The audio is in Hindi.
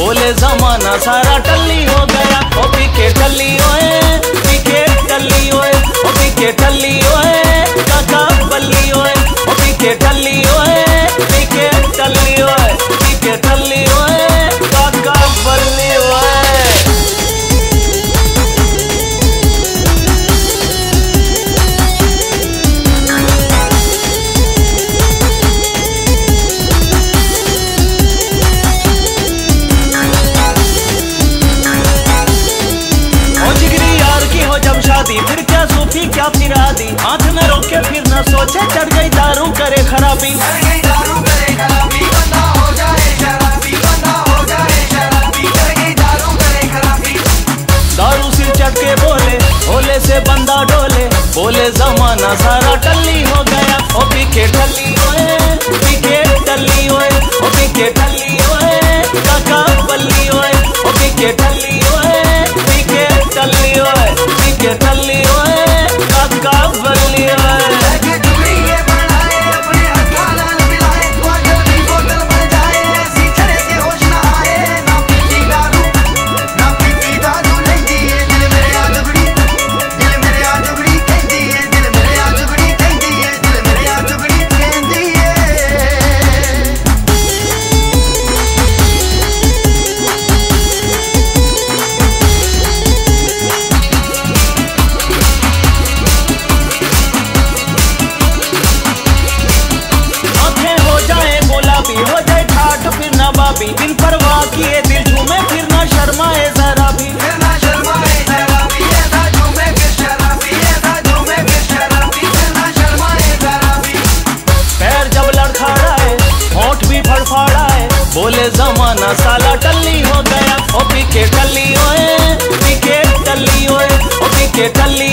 बोले जमाना सारा टल्ली हो गया। ओ पीके टल्ली ओए पीके टल्ली रोके फिर न सोचे, चढ़ गई दारू, करे खराबी। दारू सिर चढ़ के बोले, भोले से बंदा डोले, बोले जमाना सारा टल्ली हो गया, ओ पीके टल्ली ओए बाबी बिन परवाह किए दिल झूमे फिर ना शर्माए जरा भी। पैर जब लड़खड़ाए होठ भी फड़फड़ाए बोले जमाना साला टल्ली हो गया ओ पीके टल्ली ओए पीके टल्ली ओए ओ पीके टल्ली